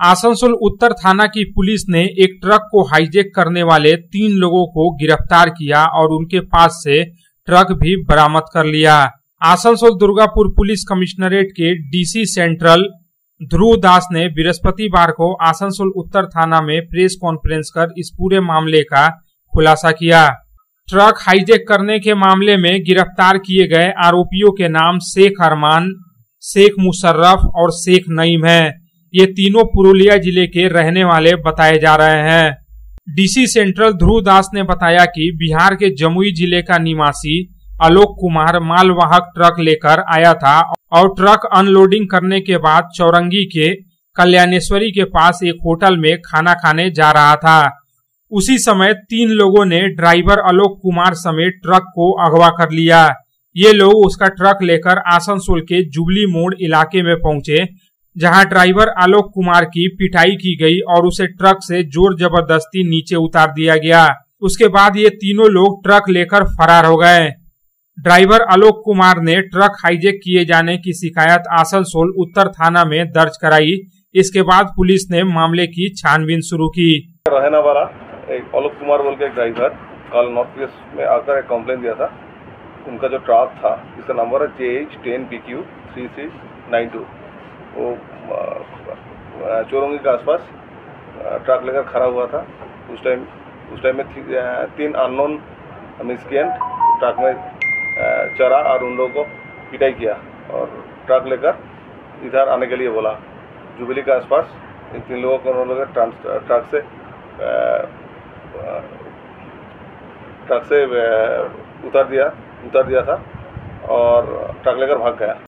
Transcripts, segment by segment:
आसनसोल उत्तर थाना की पुलिस ने एक ट्रक को हाईजेक करने वाले तीन लोगों को गिरफ़्तार किया और उनके पास से ट्रक भी बरामद कर लिया। आसनसोल दुर्गापुर पुलिस कमिश्नरेट के डीसी सेंट्रल ध्रुव दास ने बृहस्पतिवार को आसनसोल उत्तर थाना में प्रेस कॉन्फ्रेंस कर इस पूरे मामले का खुलासा किया। ट्रक हाईजेक करने के मामले में गिरफ़्तार किए गए आरोपियों के नाम शेख अरमान, शेख मुशर्रफ और शेख नईम है। ये तीनों पुरुलिया ज़िले के रहने वाले बताए जा रहे हैं। डीसी सेंट्रल ध्रुव दास ने बताया कि बिहार के जमुई ज़िले का निवासी आलोक कुमार मालवाहक ट्रक लेकर आया था और ट्रक अनलोडिंग करने के बाद चौरंगी के कल्याणेश्वरी के पास एक होटल में खाना खाने जा रहा था। उसी समय तीन लोगों ने ड्राइवर आलोक कुमार समेत ट्रक को अगवा कर लिया। ये लोग उसका ट्रक लेकर आसनसोल के जुबली मोड़ इलाके में पहुँचे जहाँ ड्राइवर आलोक कुमार की पिटाई की गई और उसे ट्रक से ज़ोर ज़बरदस्ती नीचे उतार दिया गया। उसके बाद ये तीनों लोग ट्रक लेकर फरार हो गए। ड्राइवर आलोक कुमार ने ट्रक हाईजेक किए जाने की शिकायत आसनसोल उत्तर थाना में दर्ज कराई। इसके बाद पुलिस ने मामले की छानबीन शुरू की। रहने वाला एक आलोक कुमार बोल के एक ड्राइवर, कल नॉर्थ वेस्ट में आकर एक कंप्लेन दिया था। उनका जो ट्रक था, इसका नंबर है J H ten P Q three six nine two वो चौरंगी के आसपास ट्रक लेकर खड़ा हुआ था। उस टाइम उस टाइम में तीन अननोन मिसकेंट ट्रक में चरा और उन लोगों को पिटाई किया और ट्रक लेकर इधर आने के लिए बोला। जुबली के आसपास इन तीन लोगों को उन्होंने ट्रक से ट्रक से उतार दिया उतार दिया था और ट्रक लेकर भाग गया।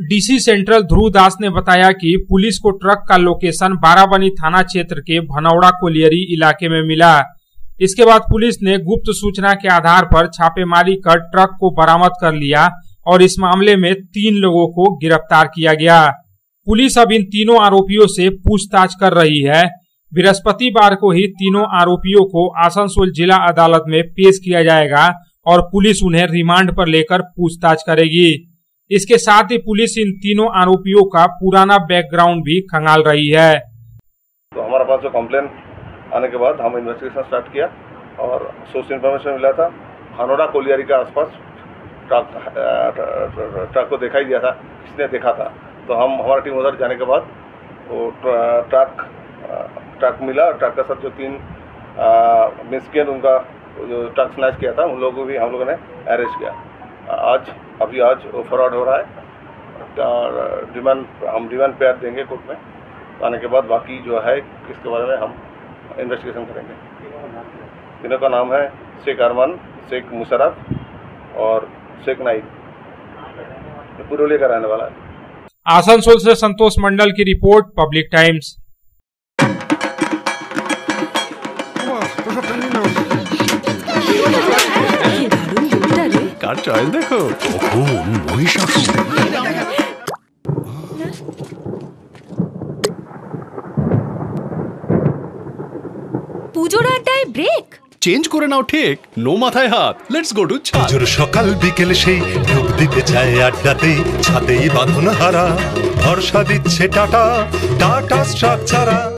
डीसी सेंट्रल ध्रुव दास ने बताया कि पुलिस को ट्रक का लोकेशन बाराबनी थाना क्षेत्र के भनौड़ा कोलियरी इलाके में मिला। इसके बाद पुलिस ने गुप्त सूचना के आधार पर छापेमारी कर ट्रक को बरामद कर लिया और इस मामले में तीन लोगों को गिरफ़्तार किया गया। पुलिस अब इन तीनों आरोपियों से पूछताछ कर रही है। बृहस्पतिवार को ही तीनों आरोपियों को आसनसोल जिला अदालत में पेश किया जाएगा और पुलिस उन्हें रिमांड पर लेकर पूछताछ करेगी। इसके साथ ही पुलिस इन तीनों आरोपियों का पुराना बैकग्राउंड भी खंगाल रही है। तो हमारे पास जो कंप्लेन आने के बाद हम इन्वेस्टिगेशन स्टार्ट किया और सोर्स इन्फॉर्मेशन मिला था। हनोड़ा कोलियारी के आसपास ट्रक ट्रक को दिखाई दिया था, किसने देखा था। तो हम, हमारी टीम उधर जाने के बाद वो ट्रक ट्रक मिला ट्रक के साथ जो तीन मिसकेंट उनका जो ट्रक स्नैच किया था, उन लोगों को भी हम लोगों ने अरेस्ट किया। आज अभी आज फॉरवर्ड हो रहा है। डिमांड हम डिमांड पेयर देंगे कोर्ट में। आने के बाद बाकी जो है, इसके बारे में हम इन्वेस्टिगेशन करेंगे। तीनों का नाम है शेख अरमान शेख मुशरफ और शेख नाइक पुरुलिया का रहने वाला है। आसनसोल से संतोष मंडल की report, public times. Car choice দেখো। মহিষাসুর। পুজোর আড্ডায় ব্রেক চেঞ্জ করে নাও ঠিক নো মাথায় হাত লেটস গো টু পুজোর সকাল বিকেল সেই ডুব দিতে চায় আড্ডাতে ছাদেই বাঁধন হারা ভরসা দিচ্ছে টাটা টাটা স্ট্রাকচারা